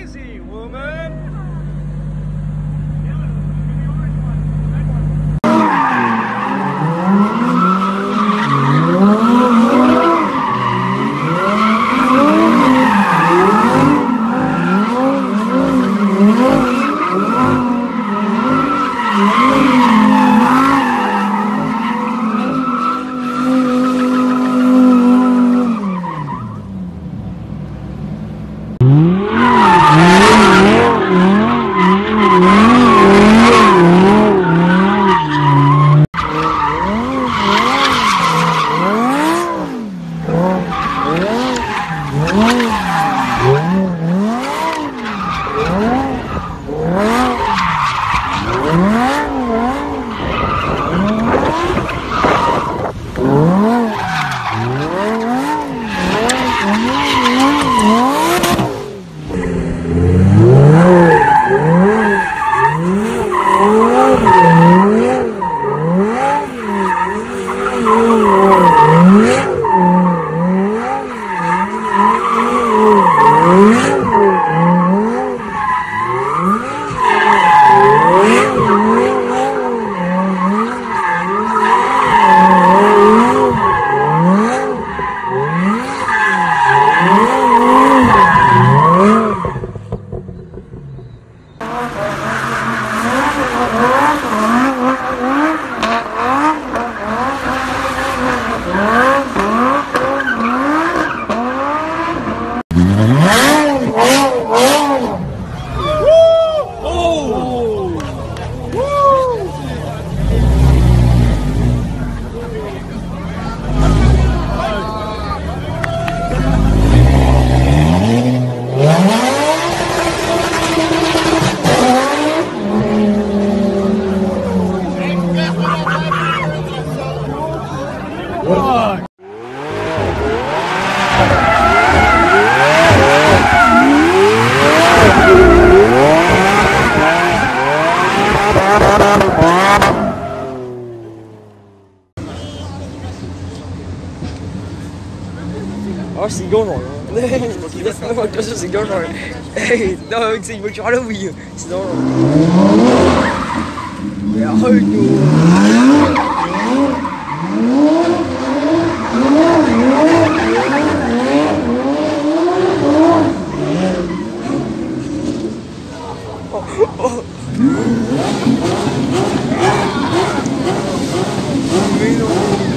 crazy, woman! của của Đó xì vô nổi Nó mà cho xì vô nổi Ê, nó xì vô chó đâu vì Xì vô nổi Mẹ hơi chùa Ça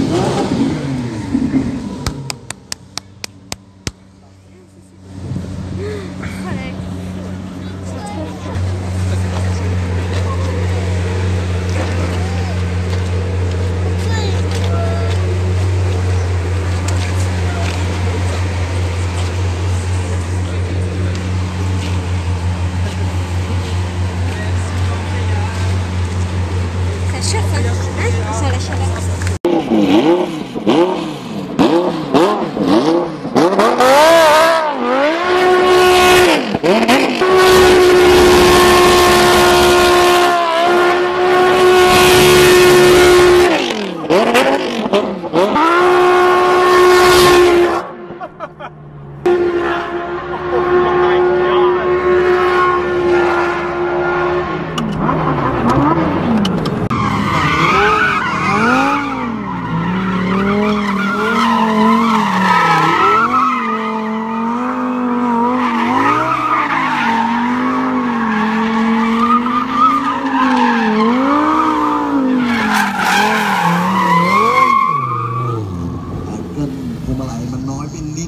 下来，下来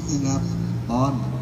picking up on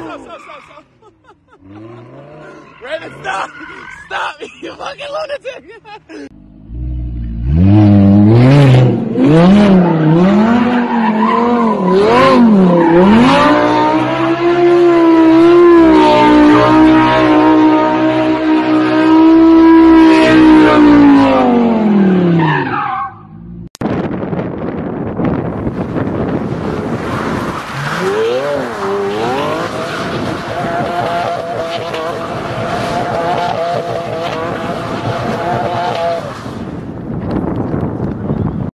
Raven, stop! Stop! Stop. Ready, stop! Stop, you fucking lunatic! Oh,